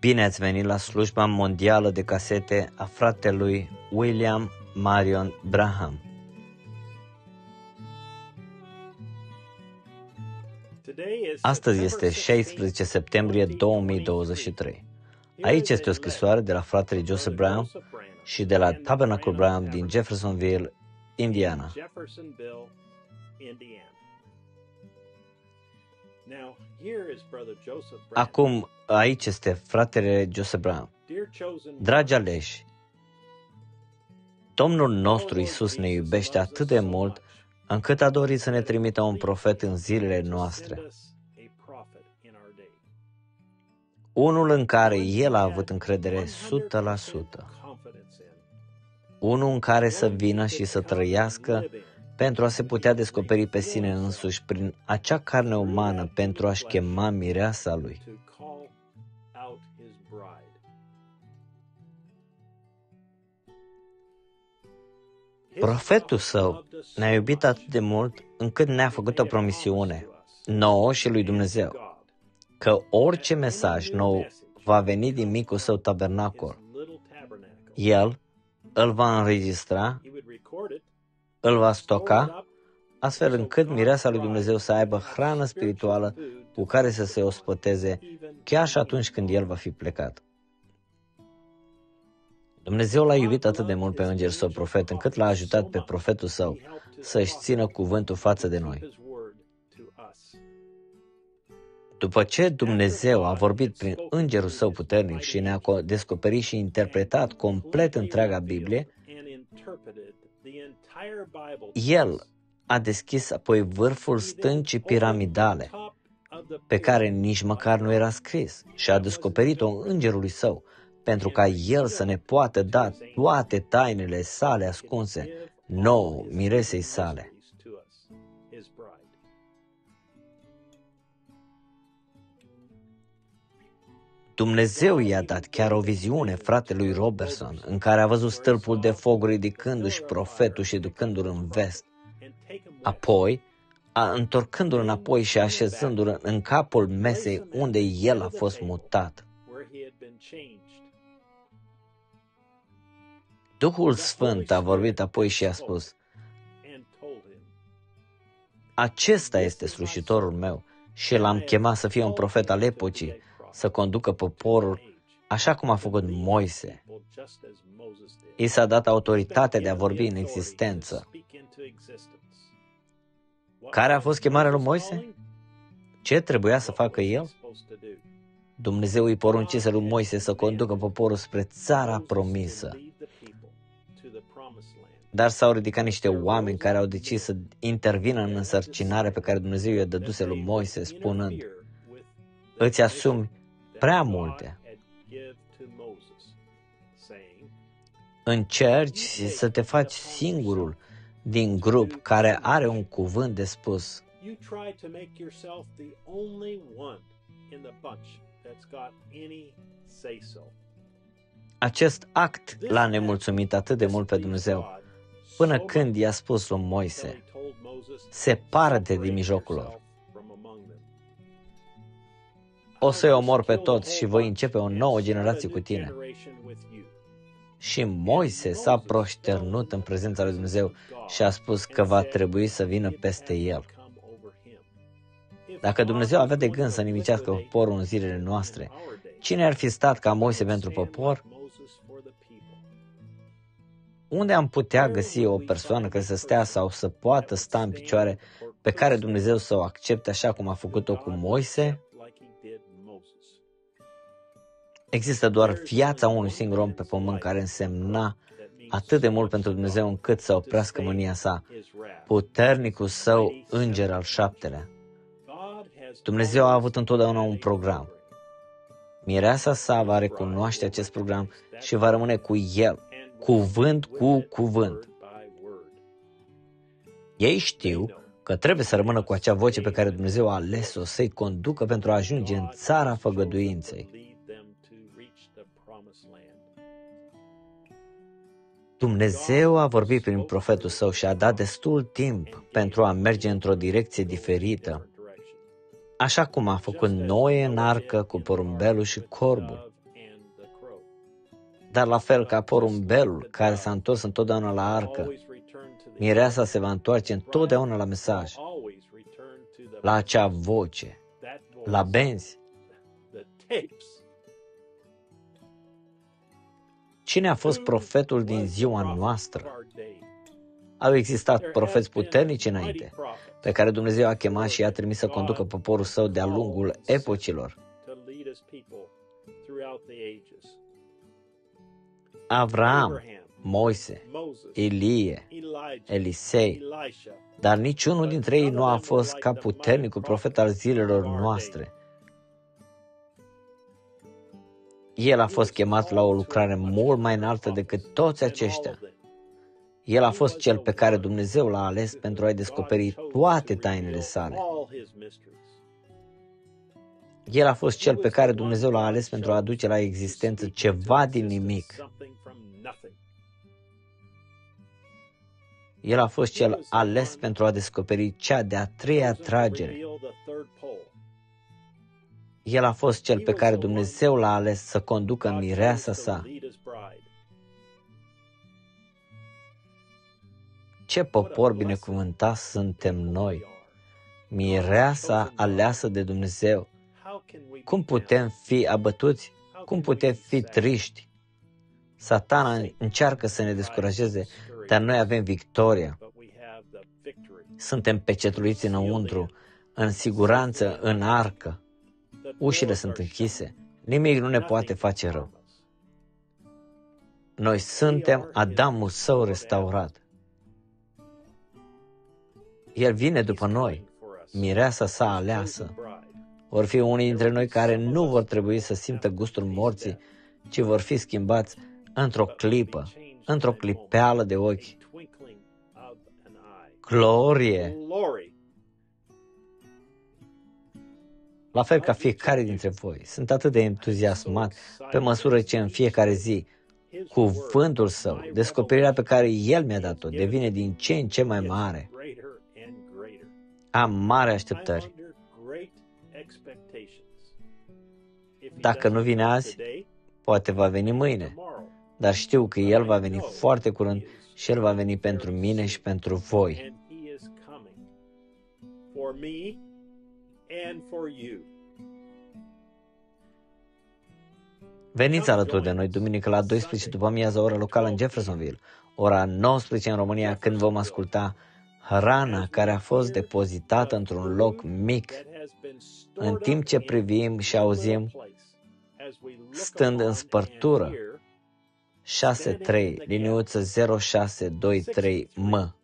Bine ați venit la slujba mondială de casete a fratelui William Marion Braham. Astăzi este 16 septembrie 2023. Aici este o scrisoare de la fratele Joseph Brown și de la Tabernacle Brown din Jeffersonville, Indiana. Acum, aici este fratele Joseph Brown. Dragi aleși, Domnul nostru Isus ne iubește atât de mult încât a dorit să ne trimită un profet în zilele noastre. Unul în care El a avut încredere 100%. Unul în care să vină și să trăiască pentru a se putea descoperi pe sine însuși prin acea carne umană pentru a-și chema mireasa lui. Profetul său ne-a iubit atât de mult încât ne-a făcut o promisiune, nouă și lui Dumnezeu, că orice mesaj nou va veni din micul său tabernacol. El îl va înregistra îl va stoca, astfel încât mireasa lui Dumnezeu să aibă hrană spirituală cu care să se ospăteze chiar și atunci când el va fi plecat. Dumnezeu l-a iubit atât de mult pe înger său profet, încât l-a ajutat pe profetul său să-și țină cuvântul față de noi. După ce Dumnezeu a vorbit prin îngerul său puternic și ne-a descoperit și interpretat complet întreaga Biblie, el a deschis apoi vârful stâncii piramidale, pe care nici măcar nu era scris, și a descoperit-o îngerului său, pentru ca el să ne poată da toate tainele sale ascunse, nouă miresei sale. Dumnezeu i-a dat chiar o viziune fratelui Robertson, în care a văzut stâlpul de foc ridicându-și profetul și ducându-l în vest. Apoi, a, întorcându-l înapoi și așezându-l în capul mesei unde el a fost mutat. Duhul Sfânt a vorbit apoi și a spus, Acesta este slujitorul meu și l-am chemat să fie un profet al epocii, să conducă poporul așa cum a făcut Moise. I s-a dat autoritatea de a vorbi în existență. Care a fost chemarea lui Moise? Ce trebuia să facă el? Dumnezeu îi poruncise lui Moise să conducă poporul spre țara promisă. Dar s-au ridicat niște oameni care au decis să intervină în însărcinarea pe care Dumnezeu i-a dăduse lui Moise, spunând, îți asumi prea multe. Încerci să te faci singurul din grup care are un cuvânt de spus. Acest act l-a nemulțumit atât de mult pe Dumnezeu, până când i-a spus lui Moise, separă-te din mijlocul lor o să-i omor pe toți și voi începe o nouă generație cu tine. Și Moise s-a proșternut în prezența lui Dumnezeu și a spus că va trebui să vină peste el. Dacă Dumnezeu avea de gând să nimicească poporul în zilele noastre, cine ar fi stat ca Moise pentru popor? Unde am putea găsi o persoană care să stea sau să poată sta în picioare pe care Dumnezeu să o accepte așa cum a făcut-o cu Moise? Există doar viața unui singur om pe pământ care însemna atât de mult pentru Dumnezeu încât să oprească mânia sa, puternicul său înger al șaptelea. Dumnezeu a avut întotdeauna un program. Mireasa sa va recunoaște acest program și va rămâne cu el, cuvânt cu cuvânt. Ei știu că trebuie să rămână cu acea voce pe care Dumnezeu a ales-o să-i conducă pentru a ajunge în țara făgăduinței. Dumnezeu a vorbit prin profetul său și a dat destul timp pentru a merge într-o direcție diferită, așa cum a făcut Noe în arcă cu porumbelul și corbul. Dar la fel ca porumbelul care s-a întors întotdeauna la arcă, mireasa se va întoarce întotdeauna la mesaj, la acea voce, la benzi. Cine a fost profetul din ziua noastră? Au existat profeți puternici înainte, pe care Dumnezeu a chemat și i-a trimis să conducă poporul său de-a lungul epocilor. Avram, Moise, Ilie, Elisei, dar niciunul dintre ei nu a fost ca puternicul profet al zilelor noastre. El a fost chemat la o lucrare mult mai înaltă decât toți aceștia. El a fost cel pe care Dumnezeu l-a ales pentru a-i descoperi toate tainele sale. El a fost cel pe care Dumnezeu l-a ales pentru a aduce la existență ceva din nimic. El a fost cel ales pentru a descoperi cea de-a treia tragere. El a fost cel pe care Dumnezeu l-a ales să conducă mireasa sa. Ce popor binecuvântat suntem noi! Mireasa aleasă de Dumnezeu. Cum putem fi abătuți? Cum putem fi triști? Satana încearcă să ne descurajeze, dar noi avem victoria. Suntem pecetluiți înăuntru, în siguranță, în arcă. Ușile sunt închise. Nimic nu ne poate face rău. Noi suntem Adamul său restaurat. El vine după noi, mireasa sa aleasă. Vor fi unii dintre noi care nu vor trebui să simtă gustul morții, ci vor fi schimbați într-o clipă, într-o clipeală de ochi. Glorie! La fel ca fiecare dintre voi, sunt atât de entuziasmat pe măsură ce în fiecare zi cuvântul său, descoperirea pe care El mi-a dat-o, devine din ce în ce mai mare. Am mare așteptări. Dacă nu vine azi, poate va veni mâine, dar știu că El va veni foarte curând și El va veni pentru mine și pentru voi. Veniți alături de noi duminică la 12 după amiază ora locală în Jeffersonville, ora 19 în România, când vom asculta hrana care a fost depozitată într-un loc mic, în timp ce privim și auzim, stând în spărtură, 63, liniuță 0623 M.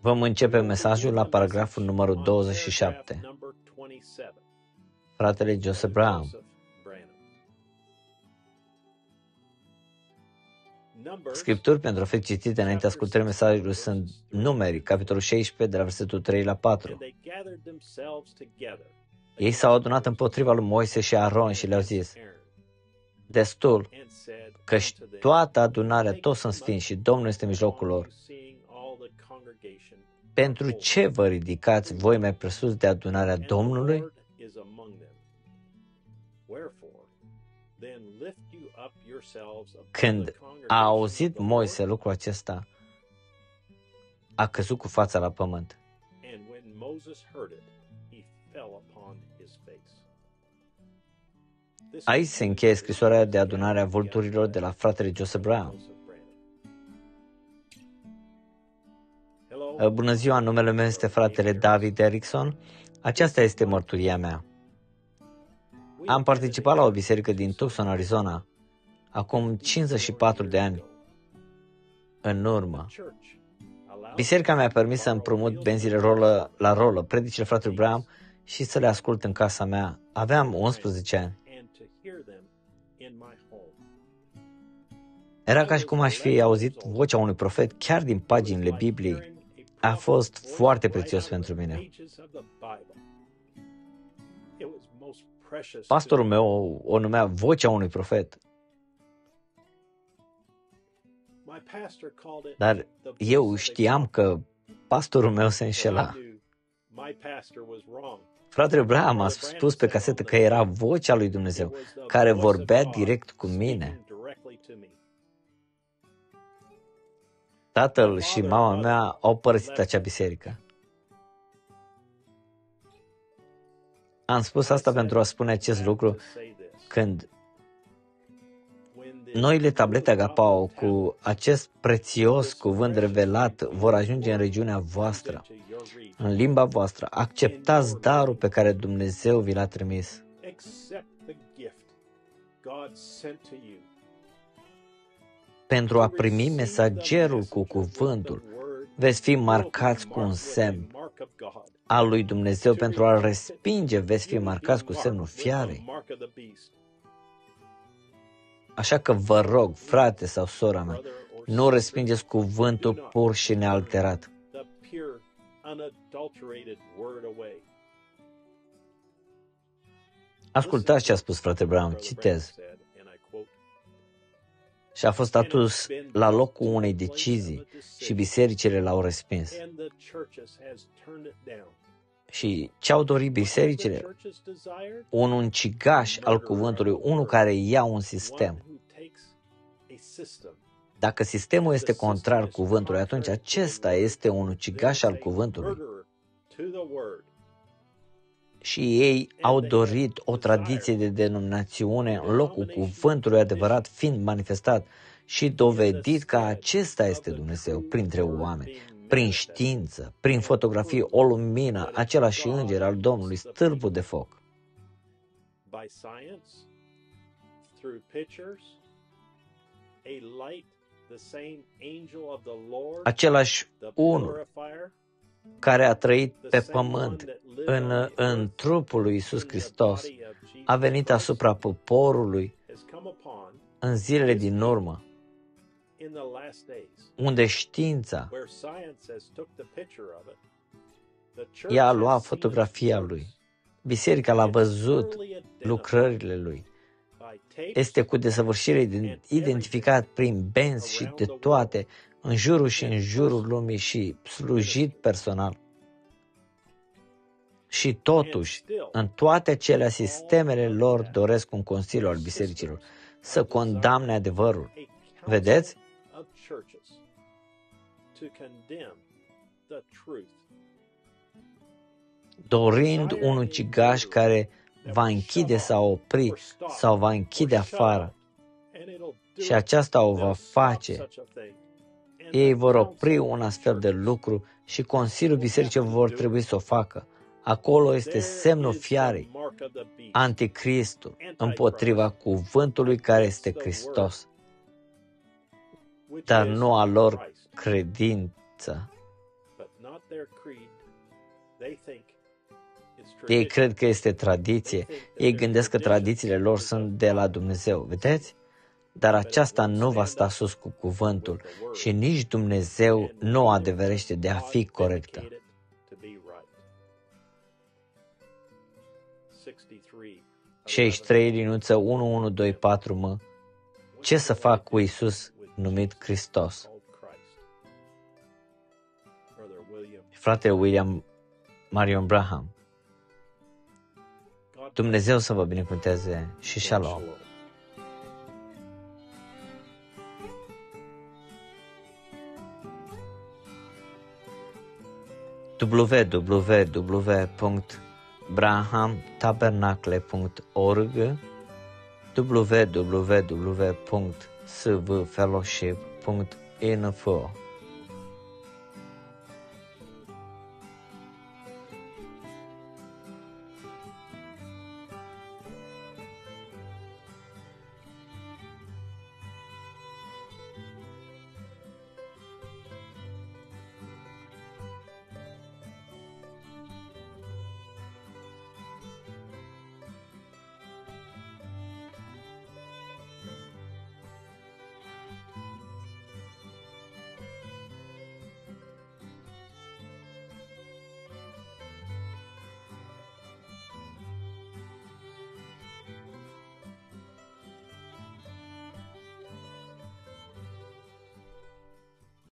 Vom începe mesajul la paragraful numărul 27. Fratele Joseph Brown. Scripturi pentru a fi citite înainte ascultării mesajului sunt numeri, capitolul 16, de la versetul 3 la 4. Ei s-au adunat împotriva lui Moise și Aron și le-au zis, destul, că toată adunarea, toți sunt sfinți și Domnul este în mijlocul lor. Pentru ce vă ridicați voi mai presus de adunarea Domnului? Când a auzit Moise lucrul acesta, a căzut cu fața la pământ. Aici se încheie scrisoarea de adunare a vulturilor de la fratele Joseph Brown. Bună ziua, numele meu este fratele David Erickson. Aceasta este mărturia mea. Am participat la o biserică din Tucson, Arizona, acum 54 de ani în urmă. Biserica mi-a permis să împrumut benzile rolă la rolă, predicile fratelui Brown și să le ascult în casa mea. Aveam 11 ani. Era ca și cum aș fi auzit vocea unui profet chiar din paginile Bibliei. A fost foarte prețios pentru mine. Pastorul meu o numea vocea unui profet. Dar eu știam că pastorul meu se înșela. Fratele Abraham a spus pe casetă că era vocea lui Dumnezeu care vorbea direct cu mine. Tatăl și mama mea au părăsit acea biserică. Am spus asta pentru a spune acest lucru când noile tablete Agapao cu acest prețios cuvânt revelat vor ajunge în regiunea voastră, în limba voastră. Acceptați darul pe care Dumnezeu vi l-a trimis. Pentru a primi mesagerul cu cuvântul, veți fi marcați cu un semn al lui Dumnezeu. Pentru a-l respinge, veți fi marcați cu semnul fiarei. Așa că vă rog, frate sau sora mea, nu respingeți cuvântul pur și nealterat. Ascultați ce a spus frate Brown, citez. Și a fost atus la locul unei decizii și bisericile l-au respins. Și ce au dorit bisericile? Un uncigaș al cuvântului, unul care ia un sistem. Dacă sistemul este contrar cuvântului, atunci acesta este un ucigaș al cuvântului. Și ei au dorit o tradiție de denominațiune în locul cuvântului adevărat fiind manifestat și dovedit că acesta este Dumnezeu printre oameni, prin știință, prin fotografie, o lumină, același înger al Domnului, stâlpul de foc. By science, through pictures, același unul care a trăit pe pământ în, în trupul lui Isus Hristos a venit asupra poporului în zilele din urmă, unde știința i-a luat fotografia lui. Biserica l-a văzut lucrările lui. este cu desăvârșire identificat prin benzi și de toate, în jurul și în jurul lumii și slujit personal. Și totuși, în toate acele sistemele lor doresc un consiliu al bisericilor să condamne adevărul. Vedeți? Dorind un ucigaș care va închide sau opri sau va închide afară. Și aceasta o va face. Ei vor opri un astfel de lucru și Consiliul Bisericii vor trebui să o facă. Acolo este semnul fiarei, anticristul, împotriva cuvântului care este Hristos, dar nu a lor credință. Ei cred că este tradiție. Ei gândesc că tradițiile lor sunt de la Dumnezeu. Vedeți? Dar aceasta nu va sta sus cu cuvântul și nici Dumnezeu nu adeverește de a fi corectă. 63 linuță 1124 mă. Ce să fac cu Isus numit Hristos? Fratele William Marion Braham. Dumnezeu să vă binecuvânteze și shalom. www.brahamtabernacle.org www.svfellowship.info